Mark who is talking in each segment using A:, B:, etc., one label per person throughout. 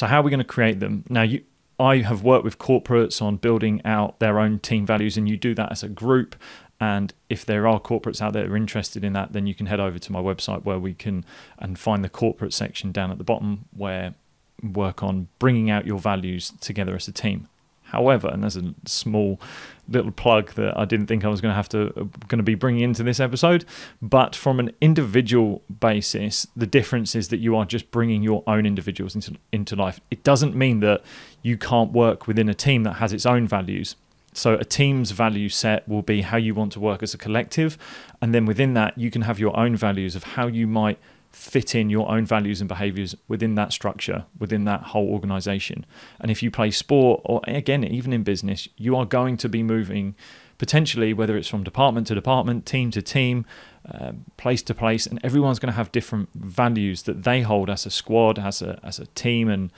A: So how are we going to create them? Now you I have worked with corporates on building out their own team values, and you do that as a group. And if there are corporates out there that are interested in that, then you can head over to my website where we can and find the corporate section down at the bottom where work on bringing out your values together as a team. However, and there's a small little plug that I didn't think I was going to have to uh, going to be bringing into this episode, but from an individual basis, the difference is that you are just bringing your own individuals into into life. It doesn't mean that you can't work within a team that has its own values. So a team's value set will be how you want to work as a collective, and then within that, you can have your own values of how you might fit in your own values and behaviors within that structure, within that whole organization. And if you play sport, or again, even in business, you are going to be moving potentially, whether it's from department to department, team to team, uh, place to place, and everyone's going to have different values that they hold as a squad, as a as a team, and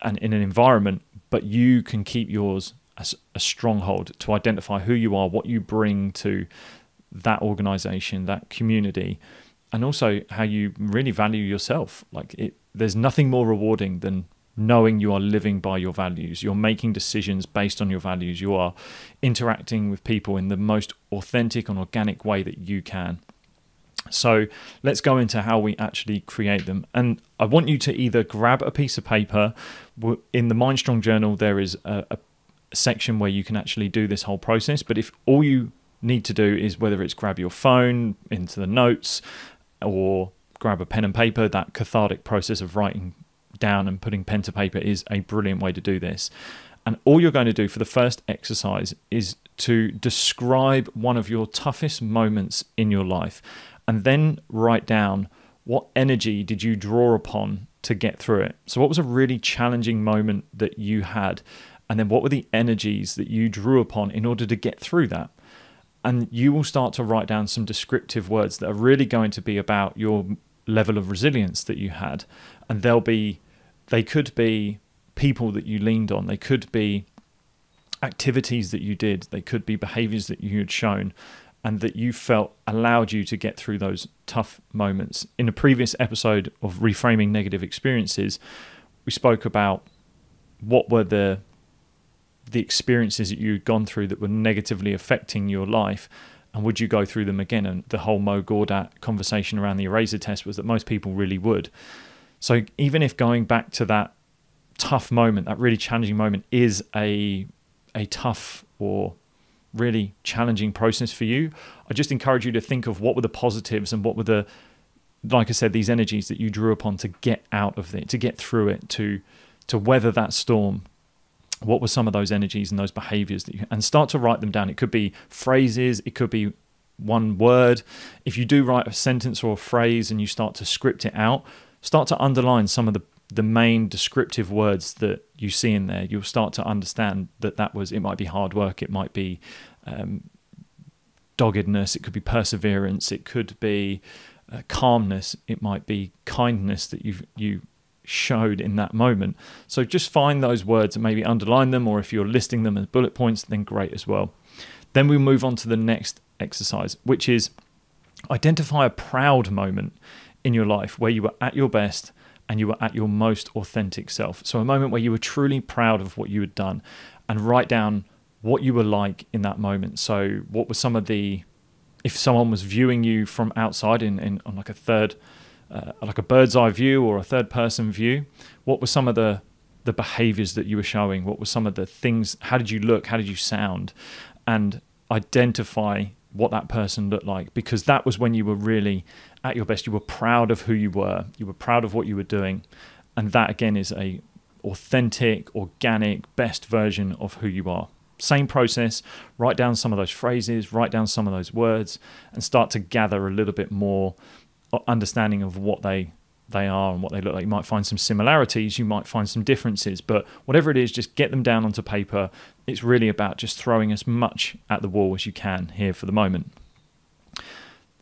A: and in an environment. But you can keep yours as a stronghold to identify who you are, what you bring to that organization, that community, and also how you really value yourself. Like it, there's nothing more rewarding than knowing you are living by your values. You're making decisions based on your values. You are interacting with people in the most authentic and organic way that you can. So let's go into how we actually create them. And I want you to either grab a piece of paper. In the Mindstrong Journal, there is a, a section where you can actually do this whole process. But if all you need to do is whether it's grab your phone into the notes or grab a pen and paper, that cathartic process of writing down and putting pen to paper is a brilliant way to do this. And all you're going to do for the first exercise is to describe one of your toughest moments in your life and then write down what energy did you draw upon to get through it. So, what was a really challenging moment that you had? And then, what were the energies that you drew upon in order to get through that? And you will start to write down some descriptive words that are really going to be about your level of resilience that you had. And they'll be they could be people that you leaned on. They could be activities that you did. They could be behaviors that you had shown and that you felt allowed you to get through those tough moments. In a previous episode of reframing negative experiences we spoke about what were the the experiences that you'd gone through that were negatively affecting your life and would you go through them again? And the whole mo gawdat conversation around the eraser test was that most people really would. So even if going back to that tough moment that really challenging moment is a a tough or really challenging process for you i just encourage you to think of what were the positives and what were the like i said these energies that you drew upon to get out of it to get through it to to weather that storm what were some of those energies and those behaviors that you and start to write them down. It could be phrases it could be one word. If you do write a sentence or a phrase and you start to script it out start to underline some of the the main descriptive words that you see in there. You'll start to understand that that was it might be hard work it might be um, doggedness it could be perseverance it could be uh, calmness it might be kindness that you you showed in that moment. So just find those words and maybe underline them, or if you're listing them as bullet points, then great as well. Then we move on to the next exercise, which is identify a proud moment in your life where you were at your best and you were at your most authentic self. So a moment where you were truly proud of what you had done and write down what you were like in that moment. So what were some of the if someone was viewing you from outside in, in on like a third uh, like a bird's eye view or a third person view, what were some of the the behaviors that you were showing? What were some of the things? How did you look? How did you sound? And identify what that person looked like because that was when you were really at your best. You were proud of who you were. You were proud of what you were doing, and that again is a authentic, organic, best version of who you are. Same process. Write down some of those phrases. Write down some of those words, and start to gather a little bit more understanding of what they they are and what they look like. You might find some similarities, you might find some differences, but whatever it is, just get them down onto paper. It's really about just throwing as much at the wall as you can here for the moment.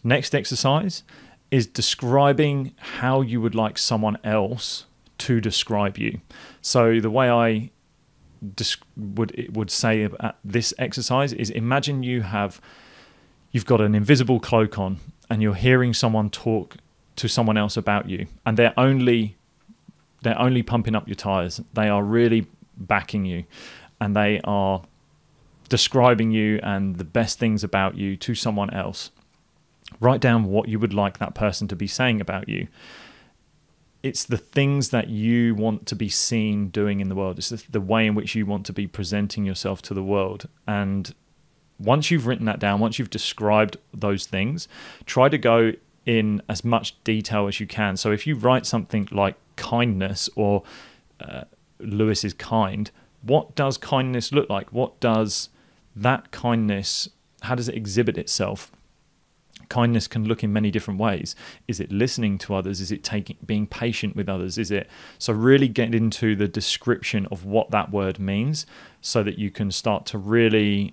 A: Next exercise is describing how you would like someone else to describe you. So the way I would would say at this exercise is imagine you have you've got an invisible cloak on and you're hearing someone talk to someone else about you and they're only they're only pumping up your tires. They are really backing you, and they are describing you and the best things about you to someone else. Write down what you would like that person to be saying about you. It's the things that you want to be seen doing in the world. It's the way in which you want to be presenting yourself to the world. And once you've written that down, once you've described those things, try to go in as much detail as you can. So if you write something like kindness or uh, Lewis is kind, what does kindness look like? What does that kindness, how does it exhibit itself? Kindness can look in many different ways. Is it listening to others? Is it taking being patient with others? Is it so really get into the description of what that word means so that you can start to really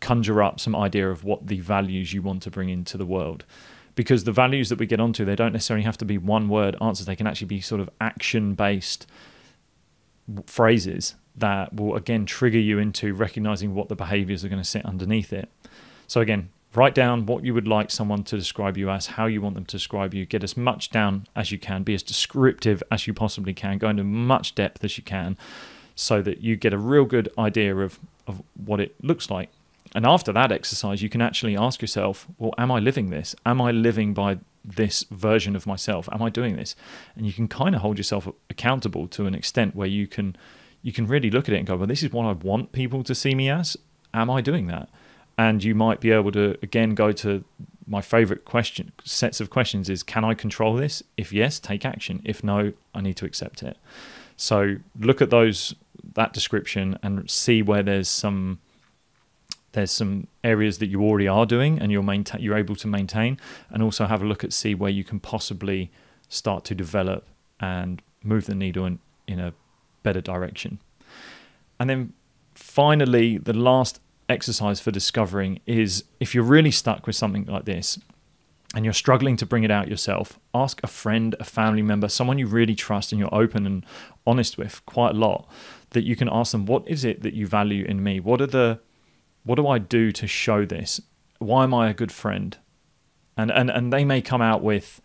A: conjure up some idea of what the values you want to bring into the world because the values that we get onto they don't necessarily have to be one word answers they can actually be sort of action based phrases that will again trigger you into recognizing what the behaviors are going to sit underneath it. So again, write down what you would like someone to describe you as, how you want them to describe you. Get as much down as you can, be as descriptive as you possibly can, go into much depth as you can, so that you get a real good idea of, of what it looks like. And after that exercise, you can actually ask yourself, well, am I living this? Am I living by this version of myself? Am I doing this? And you can kind of hold yourself accountable to an extent where you can you can really look at it and go, well, this is what I want people to see me as. Am I doing that? And you might be able to again go to my favorite question sets of questions is can I control this? If yes, take action. If no, I need to accept it. So look at those that description and see where there's some there's some areas that you already are doing and you're maintain you're able to maintain and also have a look at see where you can possibly start to develop and move the needle in, in a better direction. And then finally, the last exercise for discovering is if you're really stuck with something like this and you're struggling to bring it out yourself, ask a friend, a family member, someone you really trust and you're open and honest with quite a lot that you can ask them, what is it that you value in me? What are the what do I do to show this? Why am I a good friend? And and and they may come out with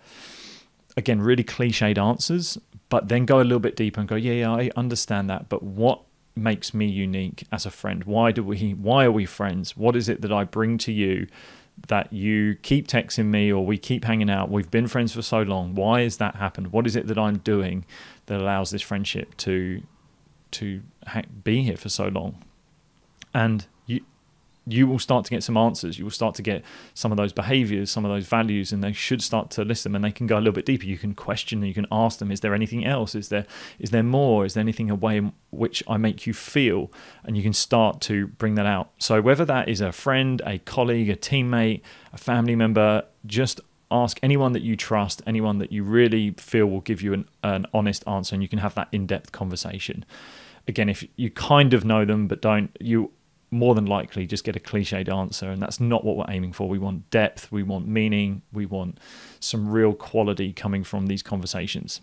A: again really cliched answers, but then go a little bit deeper and go, yeah, yeah, I understand that, but what makes me unique as a friend? Why do we why are we friends? What is it that I bring to you that you keep texting me or we keep hanging out? We've been friends for so long. Why has that happened? What is it that I'm doing that allows this friendship to to be here for so long? And you will start to get some answers. You will start to get some of those behaviors, some of those values, and they should start to list them and they can go a little bit deeper. You can question them. you can ask them, is there anything else? Is there is there more? Is there anything a way in which I make you feel? And you can start to bring that out. So whether that is a friend, a colleague, a teammate, a family member, just ask anyone that you trust, anyone that you really feel will give you an, an honest answer, and you can have that in-depth conversation. Again, if you kind of know them but don't, you more than likely just get a cliched answer and that's not what we're aiming for. We want depth we want meaning we want some real quality coming from these conversations